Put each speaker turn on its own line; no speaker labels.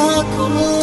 louco.